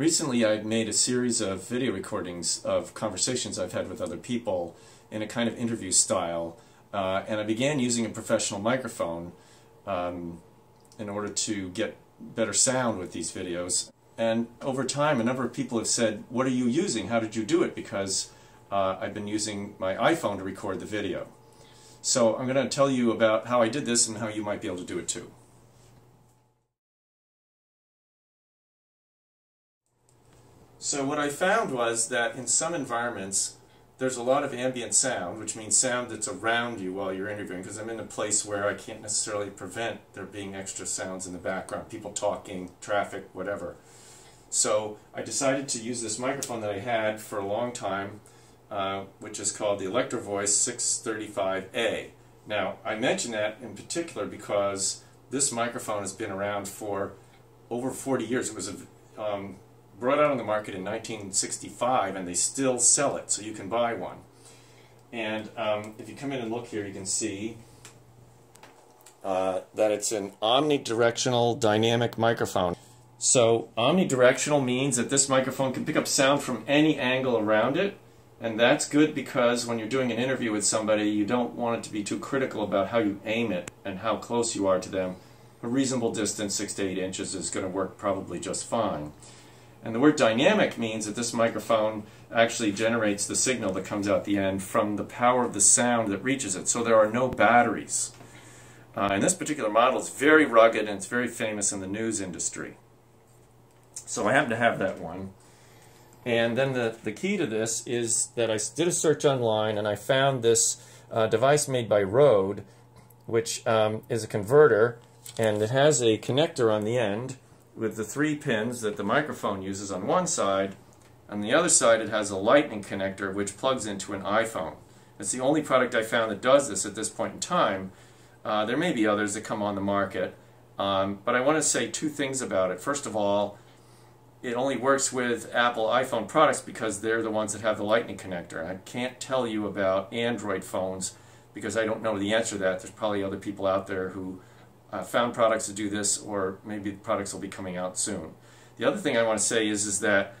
Recently, I made a series of video recordings of conversations I've had with other people in a kind of interview style, uh, and I began using a professional microphone um, in order to get better sound with these videos. And over time, a number of people have said, what are you using? How did you do it? Because uh, I've been using my iPhone to record the video. So I'm going to tell you about how I did this and how you might be able to do it too. So what I found was that in some environments, there's a lot of ambient sound, which means sound that's around you while you're interviewing, because I'm in a place where I can't necessarily prevent there being extra sounds in the background, people talking, traffic, whatever. So I decided to use this microphone that I had for a long time, uh, which is called the Electro Voice 635A. Now, I mention that in particular because this microphone has been around for over 40 years. It was a, um, brought out on the market in 1965 and they still sell it, so you can buy one. And um, if you come in and look here, you can see uh, that it's an omnidirectional dynamic microphone. So omnidirectional means that this microphone can pick up sound from any angle around it, and that's good because when you're doing an interview with somebody, you don't want it to be too critical about how you aim it and how close you are to them. A reasonable distance, six to eight inches, is going to work probably just fine. And the word dynamic means that this microphone actually generates the signal that comes out the end from the power of the sound that reaches it. So there are no batteries. Uh, and this particular model is very rugged and it's very famous in the news industry. So I happen to have that one. And then the, the key to this is that I did a search online and I found this uh, device made by Rode, which um, is a converter, and it has a connector on the end with the three pins that the microphone uses on one side. On the other side, it has a lightning connector which plugs into an iPhone. It's the only product I found that does this at this point in time. Uh, there may be others that come on the market, um, but I want to say two things about it. First of all, it only works with Apple iPhone products because they're the ones that have the lightning connector. I can't tell you about Android phones because I don't know the answer to that. There's probably other people out there who uh, found products to do this, or maybe products will be coming out soon. The other thing I want to say is, is that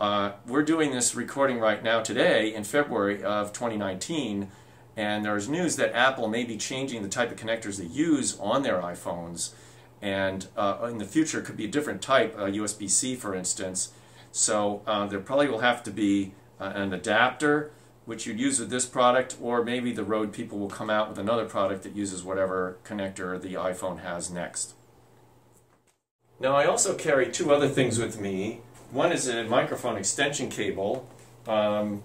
uh, we're doing this recording right now today in February of 2019, and there's news that Apple may be changing the type of connectors they use on their iPhones, and uh, in the future could be a different type, USB-C for instance. So uh, there probably will have to be uh, an adapter which you'd use with this product, or maybe the Rode people will come out with another product that uses whatever connector the iPhone has next. Now I also carry two other things with me. One is a microphone extension cable, um,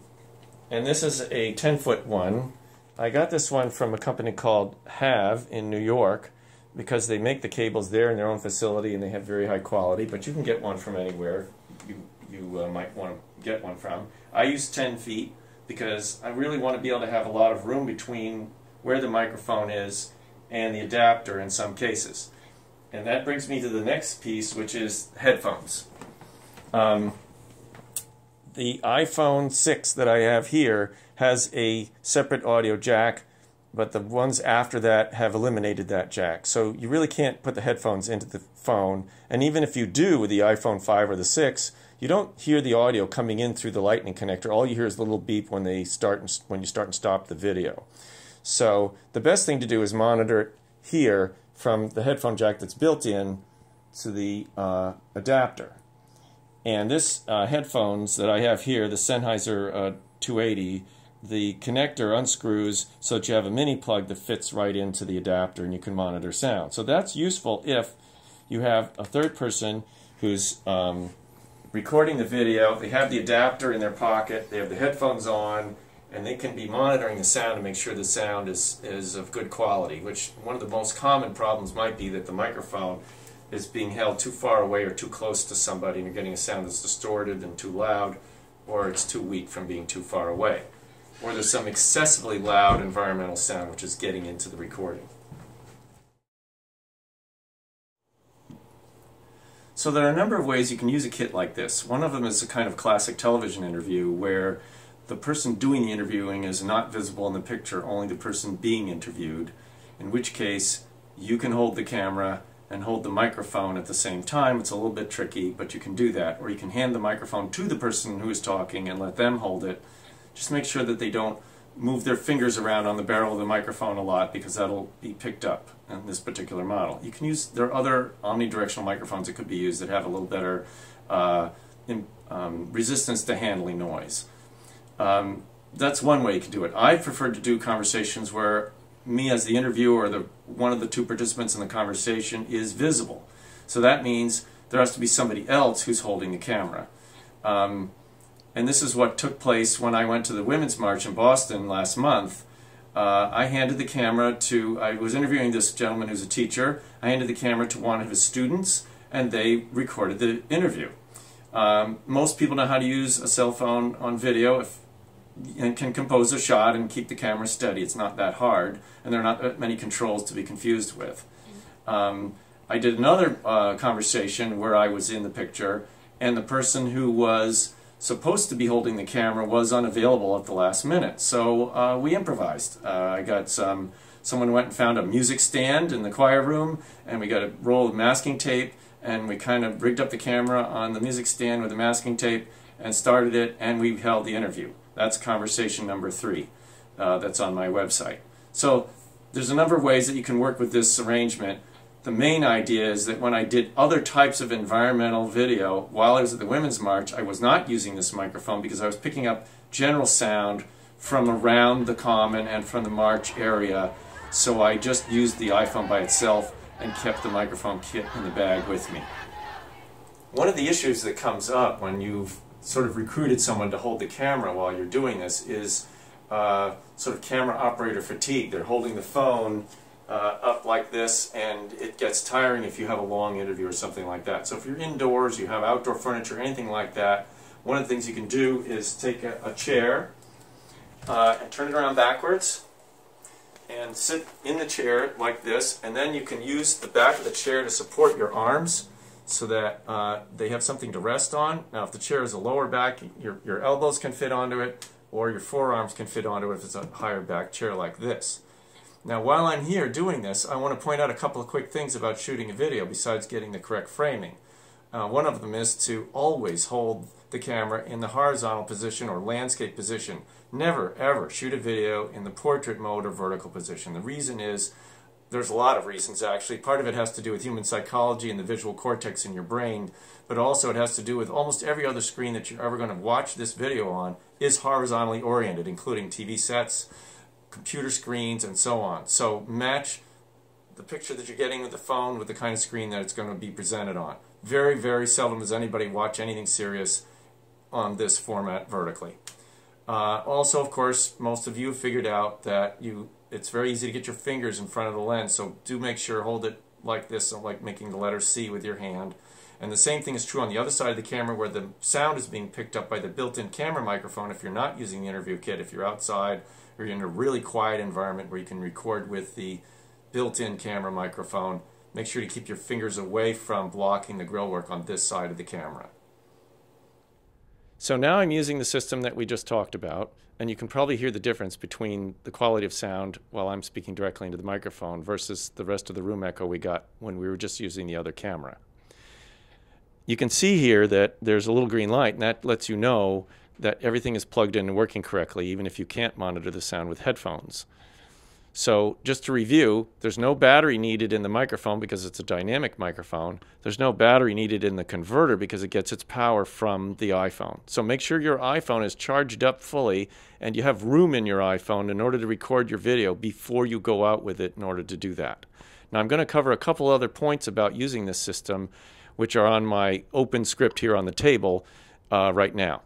and this is a 10 foot one. I got this one from a company called Have in New York because they make the cables there in their own facility and they have very high quality, but you can get one from anywhere you, you uh, might want to get one from. I use 10 feet because I really want to be able to have a lot of room between where the microphone is and the adapter in some cases. And that brings me to the next piece, which is headphones. Um, the iPhone 6 that I have here has a separate audio jack, but the ones after that have eliminated that jack. So you really can't put the headphones into the phone. And even if you do with the iPhone 5 or the 6, you don't hear the audio coming in through the lightning connector. All you hear is the little beep when they start and, when you start and stop the video. So the best thing to do is monitor it here from the headphone jack that's built in to the uh, adapter. And this uh, headphones that I have here, the Sennheiser uh, 280, the connector unscrews so that you have a mini plug that fits right into the adapter and you can monitor sound. So that's useful if you have a third person who's um, recording the video. They have the adapter in their pocket, they have the headphones on, and they can be monitoring the sound to make sure the sound is, is of good quality, which one of the most common problems might be that the microphone is being held too far away or too close to somebody and you're getting a sound that's distorted and too loud, or it's too weak from being too far away. Or there's some excessively loud environmental sound which is getting into the recording. So there are a number of ways you can use a kit like this. One of them is a kind of classic television interview where the person doing the interviewing is not visible in the picture, only the person being interviewed, in which case you can hold the camera and hold the microphone at the same time. It's a little bit tricky, but you can do that. Or you can hand the microphone to the person who is talking and let them hold it. Just make sure that they don't move their fingers around on the barrel of the microphone a lot because that'll be picked up in this particular model. You can use, there are other omnidirectional microphones that could be used that have a little better uh, in, um, resistance to handling noise. Um, that's one way you can do it. I prefer to do conversations where me as the interviewer or the one of the two participants in the conversation is visible. So that means there has to be somebody else who's holding the camera. Um, and this is what took place when I went to the Women's March in Boston last month. Uh, I handed the camera to, I was interviewing this gentleman who's a teacher. I handed the camera to one of his students, and they recorded the interview. Um, most people know how to use a cell phone on video if, and can compose a shot and keep the camera steady. It's not that hard, and there are not that many controls to be confused with. Um, I did another uh, conversation where I was in the picture, and the person who was supposed to be holding the camera was unavailable at the last minute. So uh, we improvised. Uh, I got some, someone went and found a music stand in the choir room, and we got a roll of masking tape, and we kind of rigged up the camera on the music stand with the masking tape and started it, and we held the interview. That's conversation number three. Uh, that's on my website. So there's a number of ways that you can work with this arrangement the main idea is that when I did other types of environmental video while I was at the Women's March, I was not using this microphone because I was picking up general sound from around the common and from the march area. So I just used the iPhone by itself and kept the microphone kit in the bag with me. One of the issues that comes up when you've sort of recruited someone to hold the camera while you're doing this is uh, sort of camera operator fatigue. They're holding the phone uh, up like this and it gets tiring if you have a long interview or something like that. So if you're indoors, you have outdoor furniture, anything like that, one of the things you can do is take a, a chair uh, and turn it around backwards and sit in the chair like this and then you can use the back of the chair to support your arms so that uh, they have something to rest on. Now if the chair is a lower back, your, your elbows can fit onto it or your forearms can fit onto it if it's a higher back chair like this. Now while I'm here doing this, I want to point out a couple of quick things about shooting a video besides getting the correct framing. Uh, one of them is to always hold the camera in the horizontal position or landscape position. Never ever shoot a video in the portrait mode or vertical position. The reason is, there's a lot of reasons actually. Part of it has to do with human psychology and the visual cortex in your brain, but also it has to do with almost every other screen that you're ever going to watch this video on is horizontally oriented, including TV sets, computer screens, and so on. So match the picture that you're getting with the phone with the kind of screen that it's going to be presented on. Very, very seldom does anybody watch anything serious on this format vertically. Uh, also, of course, most of you have figured out that you it's very easy to get your fingers in front of the lens, so do make sure hold it like this, like making the letter C with your hand. And the same thing is true on the other side of the camera where the sound is being picked up by the built-in camera microphone if you're not using the interview kit, if you're outside or you're in a really quiet environment where you can record with the built-in camera microphone, make sure to keep your fingers away from blocking the grill work on this side of the camera. So now I'm using the system that we just talked about, and you can probably hear the difference between the quality of sound while I'm speaking directly into the microphone versus the rest of the room echo we got when we were just using the other camera. You can see here that there's a little green light, and that lets you know that everything is plugged in and working correctly, even if you can't monitor the sound with headphones. So just to review, there's no battery needed in the microphone because it's a dynamic microphone. There's no battery needed in the converter because it gets its power from the iPhone. So make sure your iPhone is charged up fully and you have room in your iPhone in order to record your video before you go out with it in order to do that. Now I'm going to cover a couple other points about using this system which are on my open script here on the table uh, right now.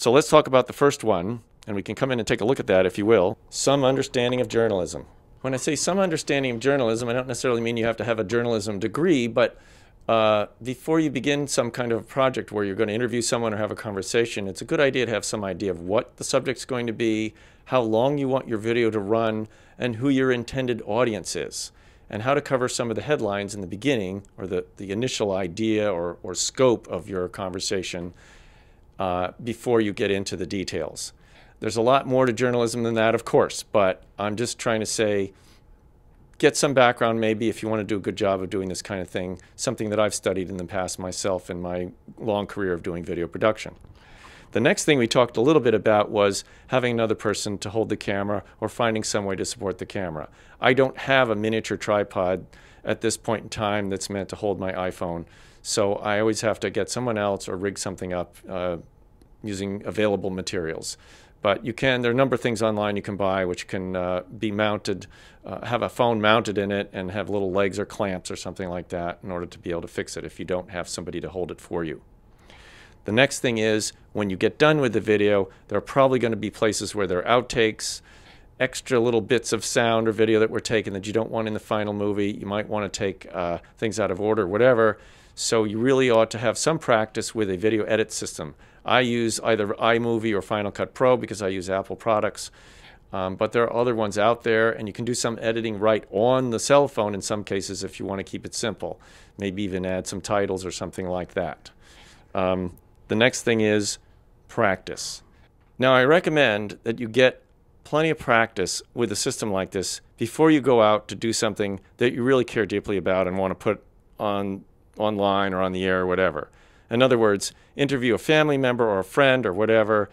So let's talk about the first one, and we can come in and take a look at that if you will. Some understanding of journalism. When I say some understanding of journalism, I don't necessarily mean you have to have a journalism degree, but uh, before you begin some kind of project where you're going to interview someone or have a conversation, it's a good idea to have some idea of what the subject's going to be, how long you want your video to run, and who your intended audience is, and how to cover some of the headlines in the beginning or the, the initial idea or, or scope of your conversation uh, before you get into the details. There's a lot more to journalism than that, of course, but I'm just trying to say get some background maybe if you want to do a good job of doing this kind of thing, something that I've studied in the past myself in my long career of doing video production. The next thing we talked a little bit about was having another person to hold the camera or finding some way to support the camera. I don't have a miniature tripod at this point in time that's meant to hold my iPhone, so I always have to get someone else or rig something up uh, using available materials. But you can, there are a number of things online you can buy which can uh, be mounted, uh, have a phone mounted in it and have little legs or clamps or something like that in order to be able to fix it if you don't have somebody to hold it for you. The next thing is when you get done with the video, there are probably going to be places where there are outtakes, extra little bits of sound or video that were taken that you don't want in the final movie. You might want to take uh, things out of order, whatever. So you really ought to have some practice with a video edit system. I use either iMovie or Final Cut Pro because I use Apple products. Um, but there are other ones out there, and you can do some editing right on the cell phone in some cases if you want to keep it simple. Maybe even add some titles or something like that. Um, the next thing is practice. Now, I recommend that you get plenty of practice with a system like this before you go out to do something that you really care deeply about and want to put on online or on the air or whatever. In other words, interview a family member or a friend or whatever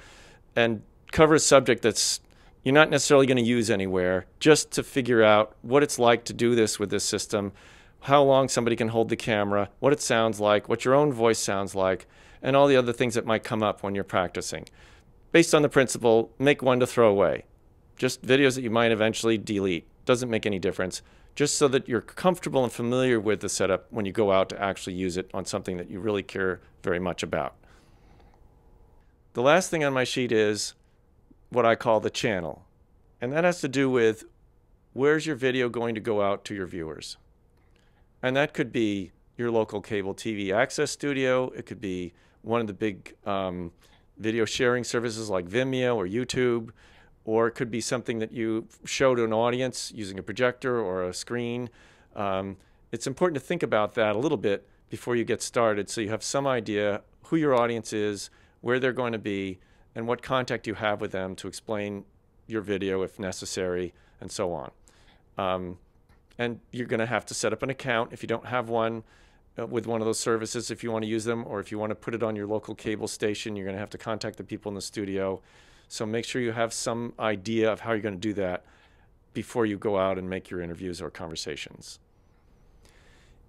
and cover a subject that's you're not necessarily going to use anywhere just to figure out what it's like to do this with this system, how long somebody can hold the camera, what it sounds like, what your own voice sounds like, and all the other things that might come up when you're practicing. Based on the principle, make one to throw away. Just videos that you might eventually delete. Doesn't make any difference. Just so that you're comfortable and familiar with the setup when you go out to actually use it on something that you really care very much about. The last thing on my sheet is what I call the channel. And that has to do with where's your video going to go out to your viewers. And that could be your local cable TV access studio. It could be one of the big um, video sharing services like Vimeo or YouTube, or it could be something that you show to an audience using a projector or a screen. Um, it's important to think about that a little bit before you get started so you have some idea who your audience is, where they're going to be, and what contact you have with them to explain your video if necessary, and so on. Um, and you're going to have to set up an account. If you don't have one, uh, with one of those services if you want to use them, or if you want to put it on your local cable station, you're going to have to contact the people in the studio. So make sure you have some idea of how you're going to do that before you go out and make your interviews or conversations.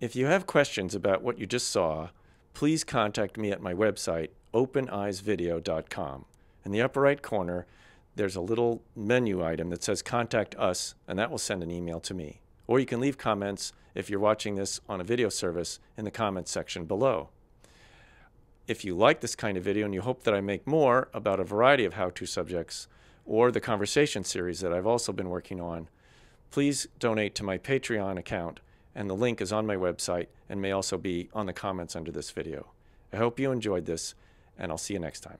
If you have questions about what you just saw, please contact me at my website, openeyesvideo.com. In the upper right corner, there's a little menu item that says Contact Us, and that will send an email to me. Or you can leave comments if you're watching this on a video service in the comments section below. If you like this kind of video and you hope that I make more about a variety of how-to subjects or the conversation series that I've also been working on, please donate to my Patreon account and the link is on my website and may also be on the comments under this video. I hope you enjoyed this and I'll see you next time.